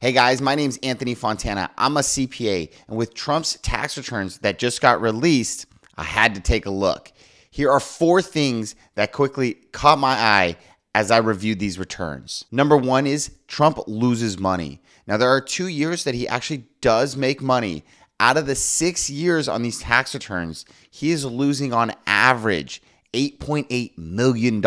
Hey guys, my name's Anthony Fontana. I'm a CPA, and with Trump's tax returns that just got released, I had to take a look. Here are four things that quickly caught my eye as I reviewed these returns. Number one is Trump loses money. Now, there are two years that he actually does make money. Out of the six years on these tax returns, he is losing on average $8.8 million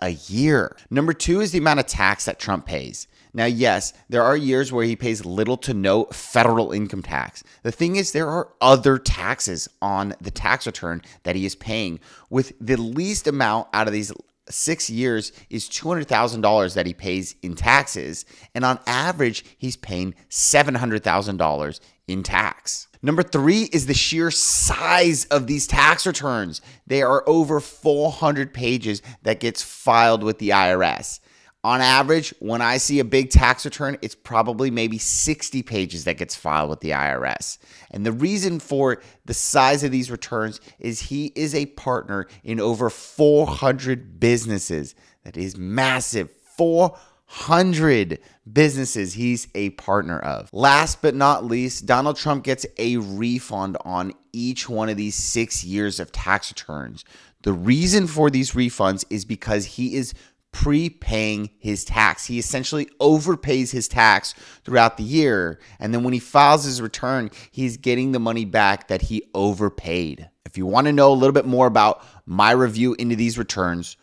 a year. Number two is the amount of tax that Trump pays. Now, yes, there are years where he pays little to no federal income tax. The thing is, there are other taxes on the tax return that he is paying, with the least amount out of these six years is $200,000 that he pays in taxes. And on average, he's paying $700,000 in tax. Number three is the sheer size of these tax returns. They are over 400 pages that gets filed with the IRS on average, when I see a big tax return, it's probably maybe 60 pages that gets filed with the IRS. And the reason for the size of these returns is he is a partner in over 400 businesses. That is massive. 400 businesses he's a partner of. Last but not least, Donald Trump gets a refund on each one of these six years of tax returns. The reason for these refunds is because he is prepaying his tax. He essentially overpays his tax throughout the year. And then when he files his return, he's getting the money back that he overpaid. If you want to know a little bit more about my review into these returns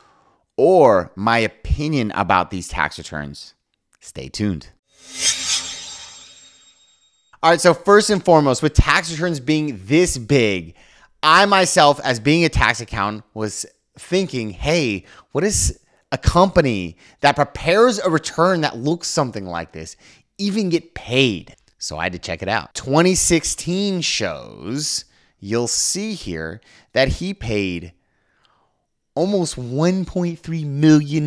or my opinion about these tax returns, stay tuned. All right, so first and foremost, with tax returns being this big, I myself, as being a tax accountant, was thinking, hey, what is a company that prepares a return that looks something like this even get paid? So I had to check it out. 2016 shows, you'll see here that he paid almost $1.3 million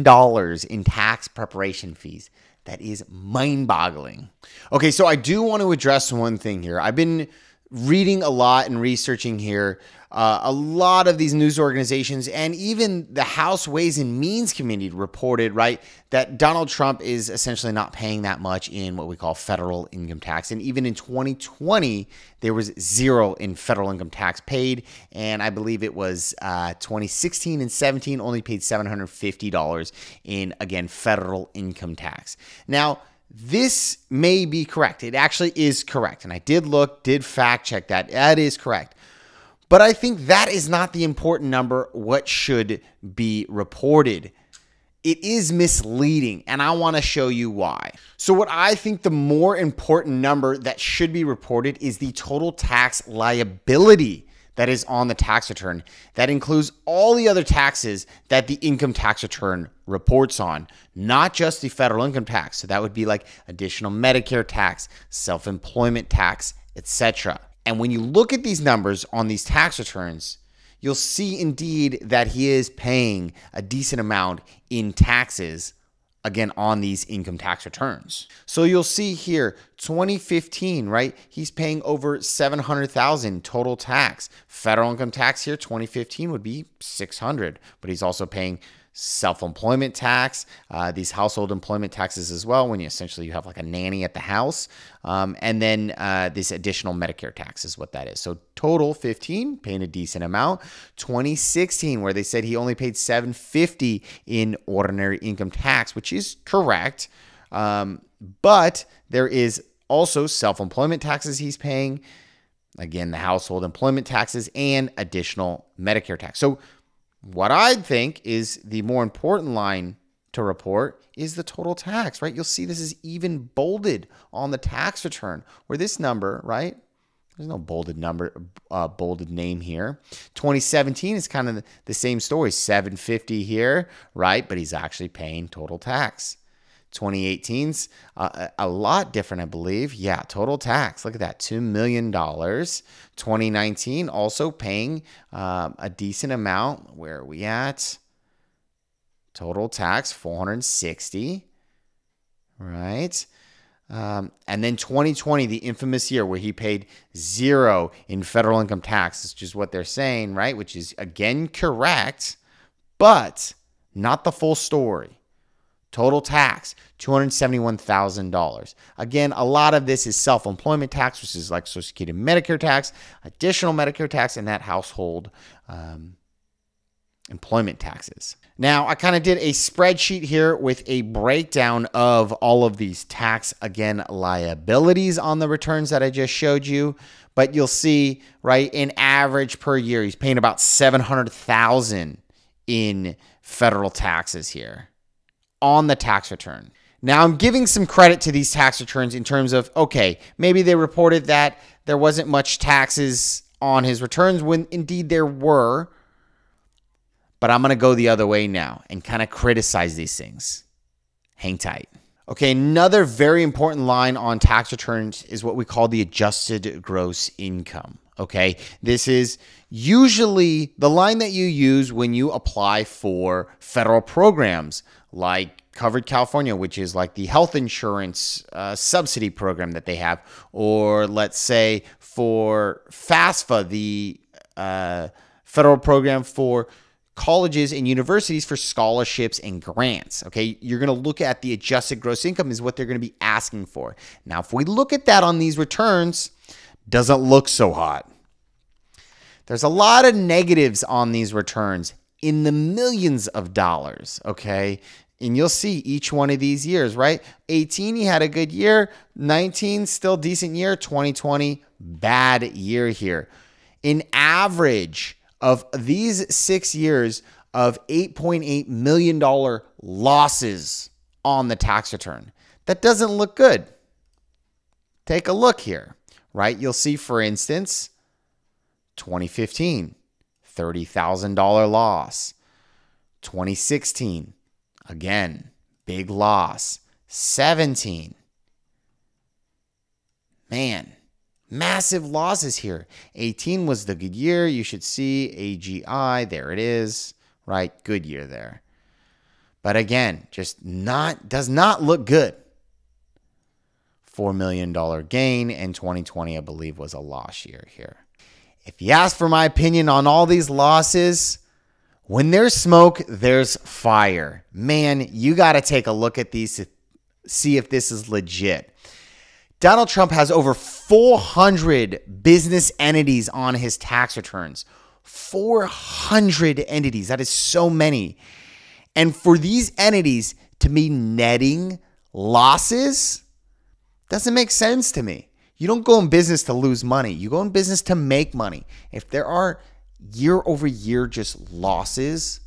in tax preparation fees. That is mind boggling. Okay, so I do want to address one thing here. I've been reading a lot and researching here uh, a lot of these news organizations and even the House Ways and Means Committee reported, right, that Donald Trump is essentially not paying that much in what we call federal income tax. And even in 2020, there was zero in federal income tax paid. And I believe it was uh, 2016 and 17 only paid $750 in, again, federal income tax. Now, this may be correct. It actually is correct. And I did look, did fact check that. That is correct. But I think that is not the important number, what should be reported. It is misleading, and I want to show you why. So, what I think the more important number that should be reported is the total tax liability that is on the tax return. That includes all the other taxes that the income tax return reports on, not just the federal income tax. So, that would be like additional Medicare tax, self employment tax, etc. And when you look at these numbers on these tax returns, you'll see indeed that he is paying a decent amount in taxes again on these income tax returns. So you'll see here 2015, right? He's paying over 700,000 total tax. Federal income tax here 2015 would be 600, but he's also paying self employment tax, uh, these household employment taxes as well, when you essentially you have like a nanny at the house, um, and then uh, this additional Medicare tax is what that is. So total 15, paying a decent amount. 2016, where they said he only paid 750 in ordinary income tax, which is correct, um, but there is also self employment taxes he's paying. Again, the household employment taxes and additional Medicare tax. So what I think is the more important line to report is the total tax, right? You'll see this is even bolded on the tax return, where this number, right? There's no bolded number, uh, bolded name here. 2017 is kind of the same story, 750 here, right? But he's actually paying total tax. 2018's uh, a lot different, I believe. Yeah, total tax. Look at that, $2 million. 2019 also paying um, a decent amount. Where are we at? Total tax, 460 right? Um, and then 2020, the infamous year where he paid zero in federal income tax, which is what they're saying, right? Which is again correct, but not the full story Total tax, $271,000. Again, a lot of this is self employment tax, which is like Social Security and Medicare tax, additional Medicare tax, and that household um, employment taxes. Now, I kind of did a spreadsheet here with a breakdown of all of these tax, again, liabilities on the returns that I just showed you. But you'll see, right, in average per year, he's paying about 700,000 in federal taxes here on the tax return. Now, I'm giving some credit to these tax returns in terms of, okay, maybe they reported that there wasn't much taxes on his returns when indeed there were. But I'm going to go the other way now and kind of criticize these things. Hang tight. Okay, another very important line on tax returns is what we call the adjusted gross income. Okay, this is usually the line that you use when you apply for federal programs like Covered California, which is like the health insurance uh, subsidy program that they have, or let's say for FAFSA, the uh, federal program for colleges and universities for scholarships and grants. Okay, you're going to look at the adjusted gross income is what they're going to be asking for. Now, if we look at that on these returns, doesn't look so hot. There's a lot of negatives on these returns in the millions of dollars, okay? And you'll see each one of these years, right? 18, he had a good year. 19, still decent year. 2020, bad year here. An average, of these six years of $8.8 million losses on the tax return. That doesn't look good. Take a look here, right? You'll see, for instance, 2015, $30,000 loss. 2016, again, big loss. 17, man, Massive losses here. 18 was the good year. You should see AGI. There it is. Right? Good year there. But again, just not does not look good. $4 million gain in 2020, I believe, was a loss year here. If you ask for my opinion on all these losses, when there's smoke, there's fire. Man, you got to take a look at these to see if this is legit. Donald Trump has over 400 business entities on his tax returns. 400 entities. That is so many. And for these entities to be netting losses doesn't make sense to me. You don't go in business to lose money, you go in business to make money. If there are year over year just losses,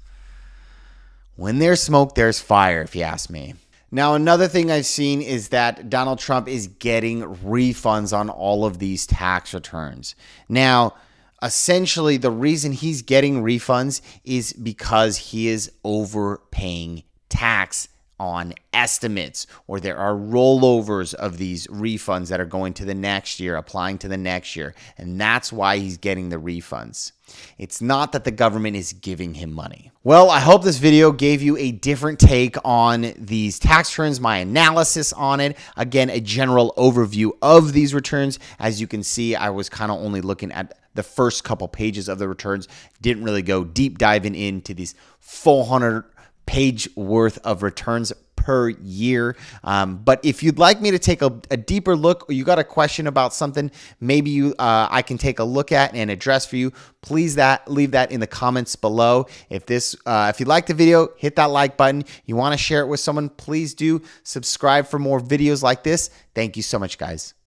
when there's smoke, there's fire, if you ask me. Now, another thing I've seen is that Donald Trump is getting refunds on all of these tax returns. Now, essentially, the reason he's getting refunds is because he is overpaying tax on estimates or there are rollovers of these refunds that are going to the next year, applying to the next year. And that's why he's getting the refunds. It's not that the government is giving him money. Well, I hope this video gave you a different take on these tax returns, my analysis on it. Again, a general overview of these returns. As you can see, I was kind of only looking at the first couple pages of the returns, didn't really go deep diving into these 400 page worth of returns per year. Um, but if you'd like me to take a, a, deeper look or you got a question about something, maybe you uh, I can take a look at and address for you, please that leave that in the comments below. If this uh, if you like the video, hit that like button. You want to share it with someone, please do subscribe for more videos like this. Thank you so much, guys.